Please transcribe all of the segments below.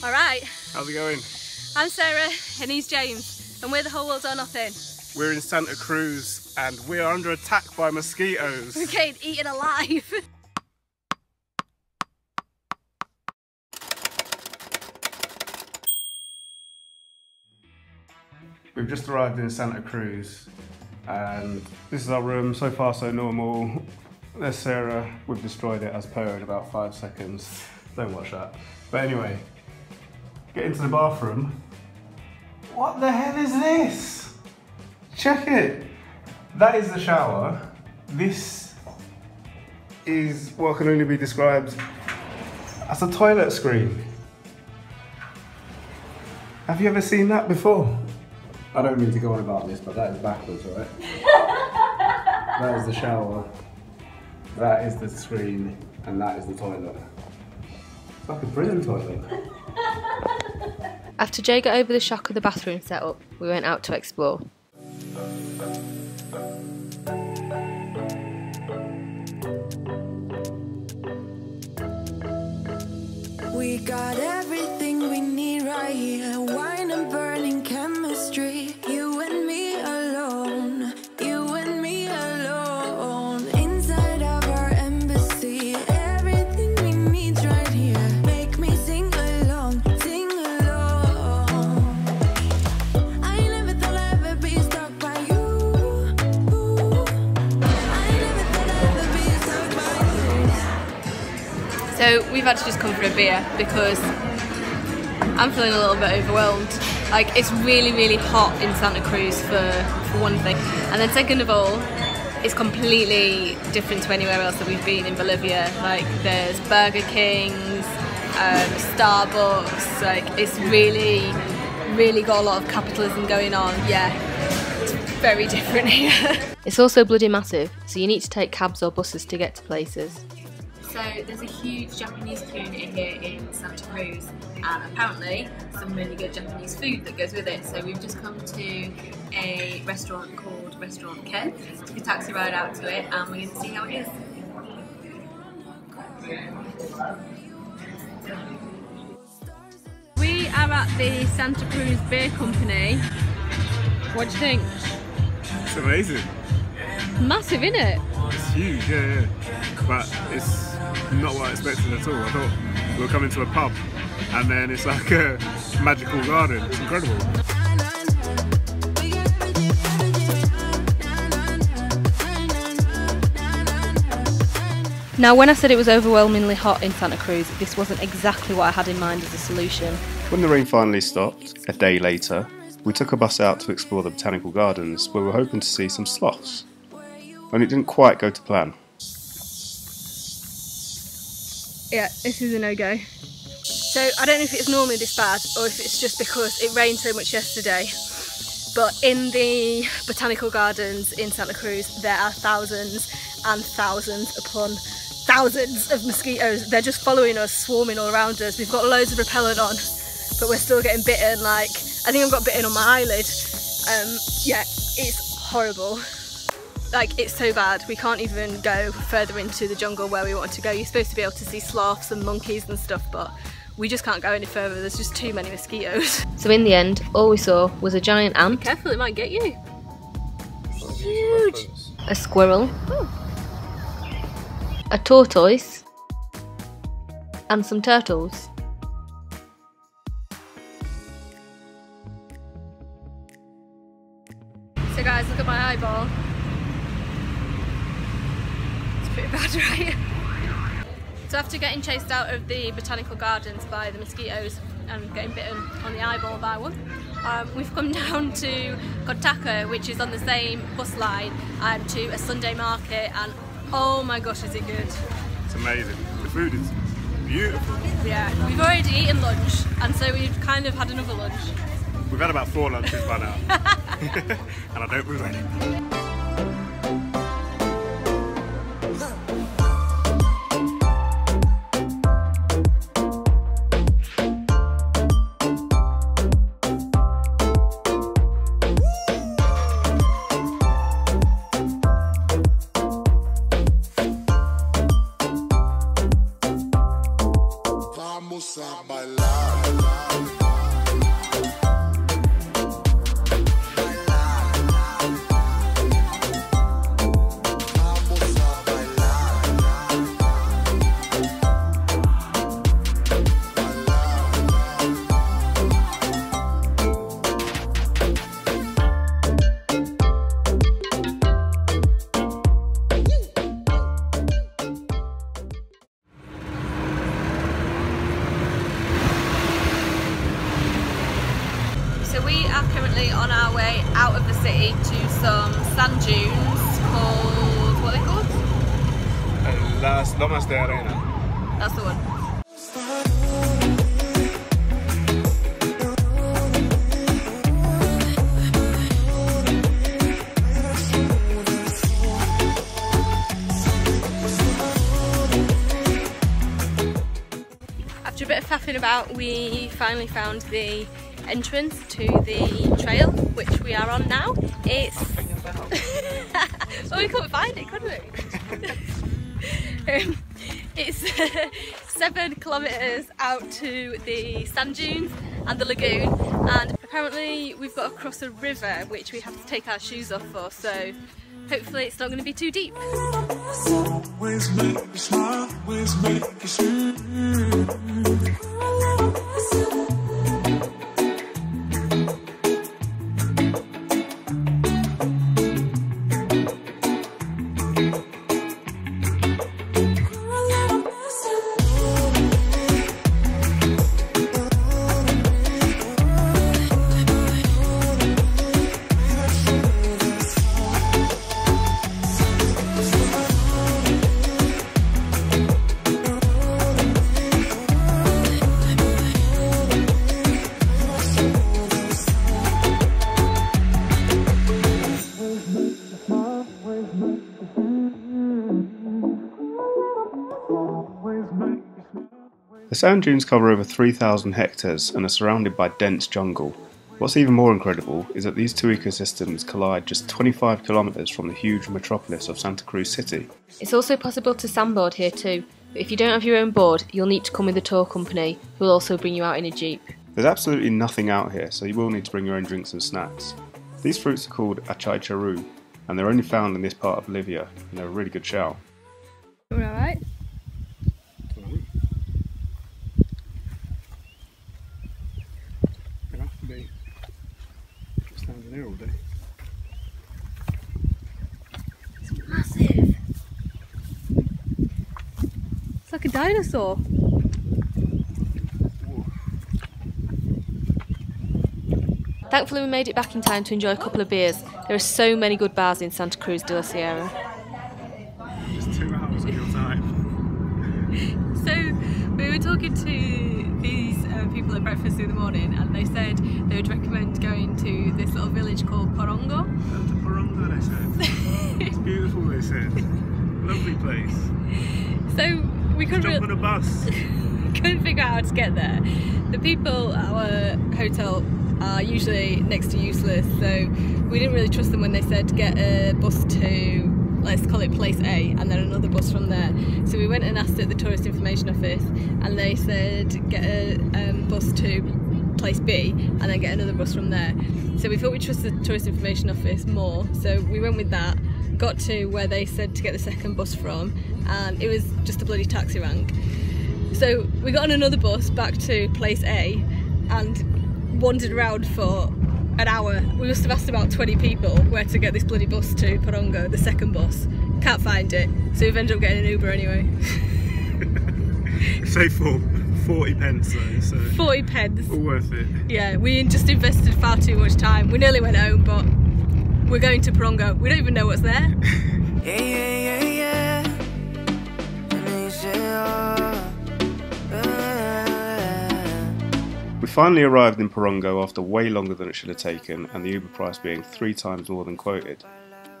All right, How's it going? I'm Sarah and he's James, and we're the whole world's or nothing. We're in Santa Cruz and we are under attack by mosquitoes. We're getting eaten alive. We've just arrived in Santa Cruz and this is our room. So far so normal. There's Sarah. We've destroyed it as per in about five seconds. Don't watch that. But anyway, get into the bathroom. What the hell is this? Check it. That is the shower. This is what can only be described as a toilet screen. Have you ever seen that before? I don't mean to go on about this, but that is backwards, right? that is the shower, that is the screen, and that is the toilet. It's like a prison toilet. After Jay got over the shock of the bathroom setup, we went out to explore. We got everything we need right here. So we've had to just come for a beer because I'm feeling a little bit overwhelmed. Like it's really, really hot in Santa Cruz for, for one thing. And then second of all, it's completely different to anywhere else that we've been in Bolivia. Like there's Burger Kings, um, Starbucks, like it's really, really got a lot of capitalism going on. Yeah, it's very different here. It's also bloody massive, so you need to take cabs or buses to get to places. So there's a huge Japanese community here in Santa Cruz and apparently some really good Japanese food that goes with it. So we've just come to a restaurant called Restaurant Ken, took a taxi ride out to it and we're going to see how it is. We are at the Santa Cruz Beer Company. What do you think? It's amazing. Massive, isn't it? It's huge, yeah, yeah. But it's not what I expected at all. I thought we were coming to a pub and then it's like a magical garden. It's incredible. Now, when I said it was overwhelmingly hot in Santa Cruz, this wasn't exactly what I had in mind as a solution. When the rain finally stopped, a day later, we took a bus out to explore the botanical gardens where we were hoping to see some sloths. And it didn't quite go to plan. Yeah, this is a no-go. So I don't know if it's normally this bad or if it's just because it rained so much yesterday. But in the botanical gardens in Santa Cruz, there are thousands and thousands upon thousands of mosquitoes. They're just following us, swarming all around us. We've got loads of repellent on, but we're still getting bitten. Like, I think I've got bitten on my eyelid. Um, yeah, it's horrible. Like, it's so bad. We can't even go further into the jungle where we want to go. You're supposed to be able to see sloths and monkeys and stuff, but we just can't go any further. There's just too many mosquitoes. So, in the end, all we saw was a giant ant, Careful, it might get you. huge, a squirrel, a tortoise, and some turtles. So guys, look at my eyeball. It's pretty bad, right? So after getting chased out of the botanical gardens by the mosquitoes and getting bitten on the eyeball by one, um, we've come down to Cotoca, which is on the same bus line, and to a Sunday market, and oh my gosh, is it good! It's amazing. The food is beautiful. Yeah, we've already eaten lunch, and so we've kind of had another lunch. We've had about four lunches by now. and I don't regret it. Way out of the city to some sand dunes called what are they called? Las Lomas de Arena. That's the one. After a bit of faffing about, we finally found the entrance to the trail, which we are on now. It's well, we couldn't find it, could we? um, it's seven kilometres out to the sand dunes and the lagoon, and apparently we've got to cross a river which we have to take our shoes off for. So hopefully it's not going to be too deep. The sand dunes cover over 3,000 hectares and are surrounded by dense jungle. What's even more incredible is that these two ecosystems collide just 25 kilometres from the huge metropolis of Santa Cruz City. It's also possible to sandboard here too, but if you don't have your own board, you'll need to come with a tour company who will also bring you out in a jeep. There's absolutely nothing out here, so you will need to bring your own drinks and snacks. These fruits are called achachairu, and they're only found in this part of Bolivia, and they're a really good shout. We're alright. You have to be standing here all day. Massive. It's like a dinosaur. Thankfully, we made it back in time to enjoy a couple of beers. There are so many good bars in Santa Cruz de la Sierra. Just two hours of your time. So, we were talking to these uh, people at breakfast in the morning, and they said they would recommend going to this little village called Porongo. Go to Porongo, they said. It's beautiful, they said. Lovely place. We couldn't Jump on a bus. couldn't figure out how to get there. The people at our hotel are usually next to useless, so we didn't really trust them when they said get a bus to, let's call it place A, and then another bus from there. So we went and asked at the tourist information office, and they said get a um, bus to place B, and then get another bus from there. So we thought we'd trust the tourist information office more, so we went with that. Got to where they said to get the second bus from, and it was just a bloody taxi rank. So we got on another bus back to place A and wandered around for an hour. We must have asked about 20 people where to get this bloody bus to Porongo, the second bus. Can't find it, so we've ended up getting an Uber anyway. Say for 40 pence though, so 40 pence. all worth it. Yeah, we just invested far too much time. We nearly went home, but we're going to Porongo. We don't even know what's there. Yeah, yeah, yeah, yeah. We finally arrived in Porongo after way longer than it should have taken, and the Uber price being three times more than quoted.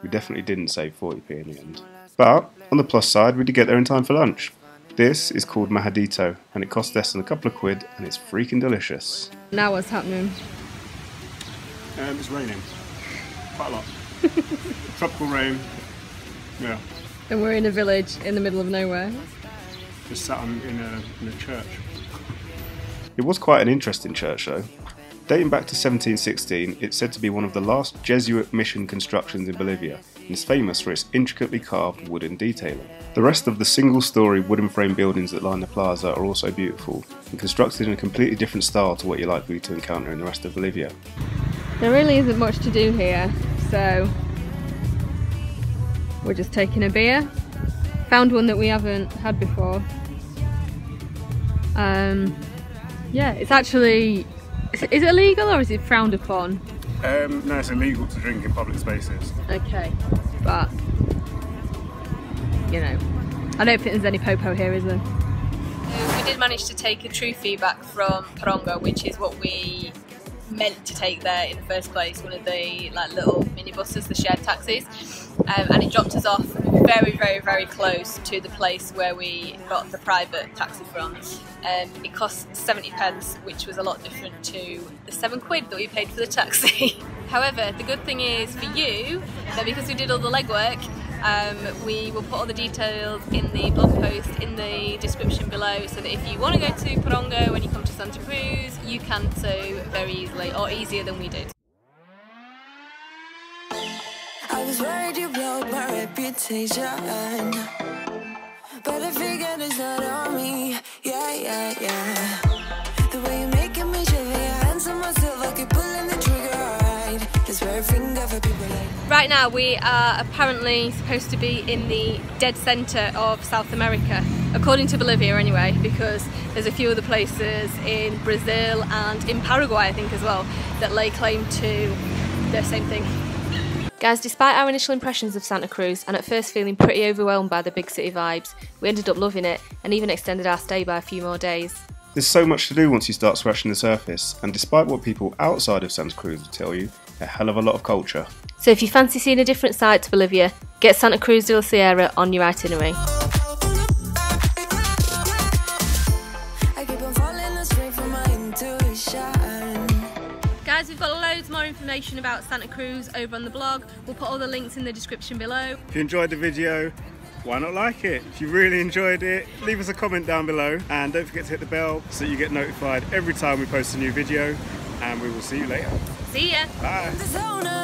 We definitely didn't save 40p in the end. But, on the plus side, we did get there in time for lunch. This is called majadito, and it costs less than a couple of quid, and it's freaking delicious. Now what's happening? Um, it's raining. Quite a lot. Tropical rain. Yeah. And we're in a village in the middle of nowhere. Just sat in, a, in a church. It was quite an interesting church though. Dating back to 1716, it's said to be one of the last Jesuit mission constructions in Bolivia and is famous for its intricately carved wooden detailing. The rest of the single story wooden frame buildings that line the plaza are also beautiful and constructed in a completely different style to what you're likely to encounter in the rest of Bolivia. There really isn't much to do here, so we're just taking a beer. Found one that we haven't had before. Um, yeah, it's actually is it illegal or is it frowned upon? Um, no, it's illegal to drink in public spaces. Okay, but you know, I don't think there's any popo here, is there? We did manage to take a trufi back from Porongo, which is what we meant to take there in the first place, one of the like little minibuses, the shared taxis, um, and it dropped us off very, very, very close to the place where we got the private taxi from. Um, it cost 70 pence, which was a lot different to the seven quid that we paid for the taxi. However, the good thing is for you that because we did all the legwork, um, we will put all the details in the blog post in the description below so that if you want to go to Porongo when you come to Santa Cruz, you can so very easily or easier than we did. You blow my reputation. But not on me. Yeah, yeah, yeah. The way you're making me your hands on myself, I keep pulling the trigger. This finger for people like. Right now, we are apparently supposed to be in the dead centre of South America, according to Bolivia anyway, because there's a few other places in Brazil and in Paraguay, I think, as well, that lay claim to the same thing. Guys, despite our initial impressions of Santa Cruz and at first feeling pretty overwhelmed by the big city vibes, we ended up loving it and even extended our stay by a few more days. There's so much to do once you start scratching the surface, and despite what people outside of Santa Cruz will tell you, a hell of a lot of culture. So if you fancy seeing a different side to Bolivia, get Santa Cruz de la Sierra on your itinerary. Information about Santa Cruz over on the blog. We'll put all the links in the description below. If you enjoyed the video, why not like it? If you really enjoyed it, leave us a comment down below and don't forget to hit the bell so you get notified every time we post a new video and we will see you later. See ya! Bye.